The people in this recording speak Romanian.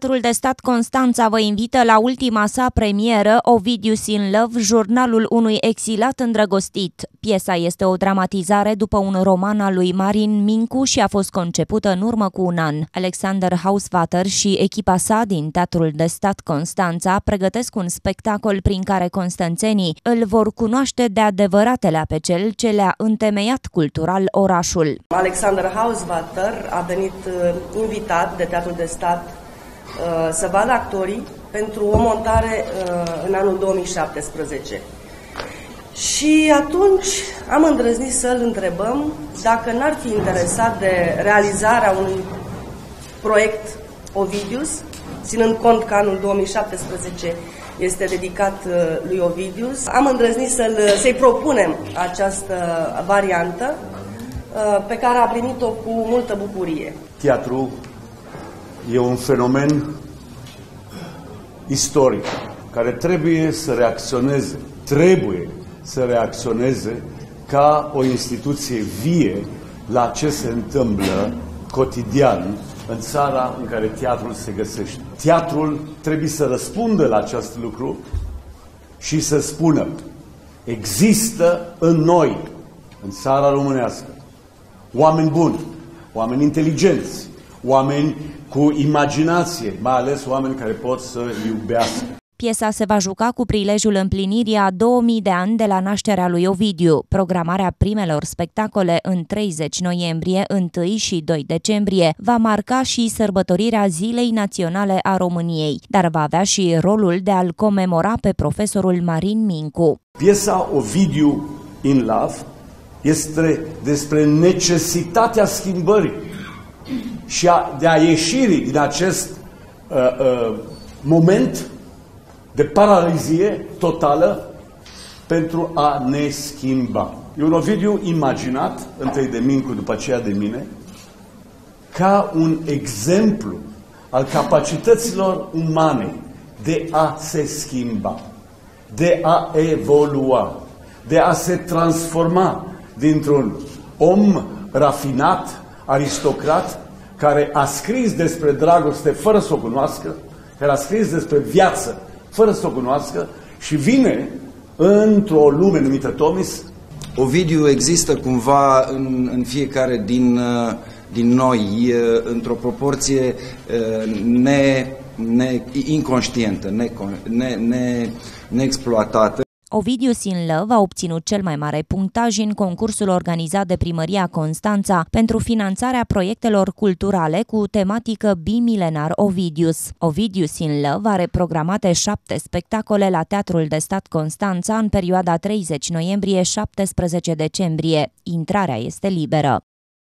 Teatrul de Stat Constanța vă invită la ultima sa premieră, Ovidius in Love, jurnalul unui exilat îndrăgostit. Piesa este o dramatizare după un roman al lui Marin Mincu și a fost concepută în urmă cu un an. Alexander Hausvater și echipa sa din Teatrul de Stat Constanța pregătesc un spectacol prin care constanțenii îl vor cunoaște de adevăratele pe cel ce le-a întemeiat cultural orașul. Alexander Hausvater a venit uh, invitat de Teatrul de Stat uh, să vadă actorii pentru o montare uh, în anul 2017. Și atunci am îndrăznit să-l întrebăm dacă n-ar fi interesat de realizarea unui proiect Ovidius, ținând cont că anul 2017 este dedicat uh, lui Ovidius. Am îndrăznit să să-i propunem această variantă uh, pe care a primit-o cu multă bucurie. Teatru e un fenomen istoric care trebuie să reacționeze, trebuie să reacționeze ca o instituție vie la ce se întâmplă cotidian în țara în care teatrul se găsește. Teatrul trebuie să răspundă la acest lucru și să spună există în noi, în țara românească, oameni buni, oameni inteligenți, oameni cu imaginație, mai ales oameni care pot să iubească. Piesa se va juca cu prilejul împlinirii a 2000 de ani de la nașterea lui Ovidiu. Programarea primelor spectacole în 30 noiembrie, 1 și 2 decembrie va marca și sărbătorirea Zilei Naționale a României, dar va avea și rolul de a-l comemora pe profesorul Marin Mincu. Piesa Ovidiu in Love este despre necesitatea schimbării și a, de a ieșiri din acest uh, uh, moment de paralizie totală pentru a ne schimba. E un Ovidiu imaginat, întâi de Mincu, după aceea de mine, ca un exemplu al capacităților umane de a se schimba, de a evolua, de a se transforma dintr-un om rafinat, aristocrat, care a scris despre dragoste fără să o cunoască, care a scris despre viață fără să o cunoască și vine într-o lume numită Tomis. Ovidiu există cumva în, în fiecare din, uh, din noi, într-o proporție uh, ne, ne, inconștientă, ne, ne, ne, neexploatată. Ovidius in Love a obținut cel mai mare punctaj în concursul organizat de Primăria Constanța pentru finanțarea proiectelor culturale cu tematică bimilenar Ovidius. Ovidius in Love are programate șapte spectacole la Teatrul de Stat Constanța în perioada 30 noiembrie-17 decembrie. Intrarea este liberă.